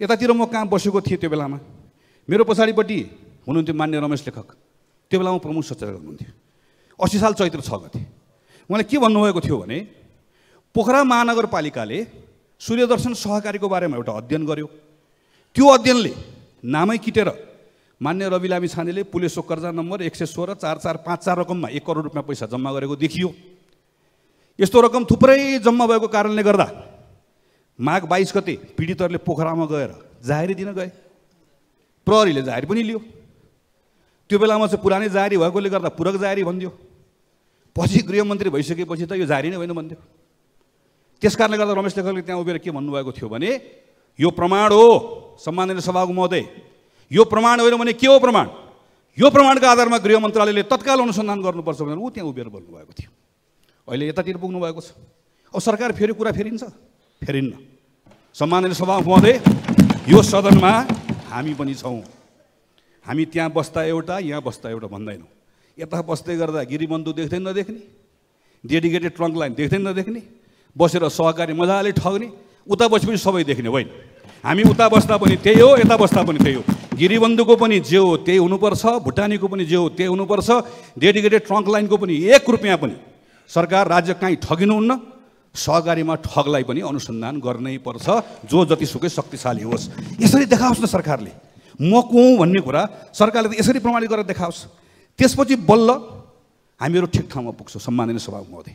यतातिर म कहाँ बसेको थिएँ त्यो बेलामा? मेरो पछाडिपट्टि हुनुहुन्थ्यो मान्य रमेश लेखक। त्यो बेलामा प्रमुख सचेतक हुनुहुन्थ्यो। अस्सी साल चैत्र छ गते। उहाँले के भन्नुभएको थियो भने पोखरा महानगरपालिकाले सूर्यदर्शन सहकारीको बारेमा एउटा अध्ययन गर्यो। त्यो अध्ययनले नामै किटेर मान्य रवि लामी छानेले पुलिसको कर्जा नम्बर एक सय सोह्र चार चार पाँच चार रकममा एक करोड रुपियाँ पैसा जम्मा गरेको देखियो। यस्तो रकम थुप्रै जम्मा भएको कारणले गर्दा माघ बाइस गते पीडितहरूले पोखरामा गएर जाहेरी दिन गए। प्रहरीले जाहेरी पनि लियो। त्यो बेलामा चाहिँ पुरानै जारी भएकोले गर्दा पूरक जारी भनिदियो। पछि गृहमन्त्री भइसकेपछि त यो जारी नै होइन भनिदियो। त्यस कारणले गर्दा रमेश लेखकले त्यहाँ उभिएर के भन्नुभएको थियो भने यो प्रमाण हो सम्माननीय सभाको महोदय। यो प्रमाण होइन भने के हो प्रमाण? यो प्रमाणका आधारमा गृह मन्त्रालयले तत्काल अनुसन्धान गर्नुपर्छ भनेर ऊ त्यहाँ उभिएर बोल्नुभएको थियो। अहिले यतातिर पुग्नु भएको छ। अब सरकार फेरि कुरा फेरिन्छ। फेरिन्न। सम्माननीय सभा महोदय यो सदनमा हामी पनि छौँ। हामी त्यहाँ बस्दा एउटा यहाँ बस्दा एउटा भन्दैनौँ। यता बस्दै गर्दा गिरिबन्धु देख्दै नदेख्ने डेडिकेटेड ट्रङ्क लाइन देख्दै नदेख्ने बसेर सहकारी मजाले ठग्ने उता बसेपछि सबै देख्ने होइन। हामी उता बस्दा पनि त्यही हो यता बस्दा पनि त्यही हो। गिरिबन्धुको पनि जे हो त्यही हुनुपर्छ भुटानीको पनि जे हो त्यही हुनुपर्छ डेडिकेटेड ट्रङ्क लाइनको पनि एक रुपियाँ पनि सरकार राज्य काहीँ ठगिनुहुन्न। सहकारीमा ठगलाई पनि अनुसन्धान गर्नै पर्छ जो जतिसुकै शक्तिशाली होस्। यसरी देखाओस् न सरकारले। म को भन्ने कुरा सरकारले त यसरी प्रमाणित गरेर देखाओस्। त्यसपछि बल्ल हामीहरू ठिक ठाउँमा पुग्छौँ। सम्माननीय सभा महोदय।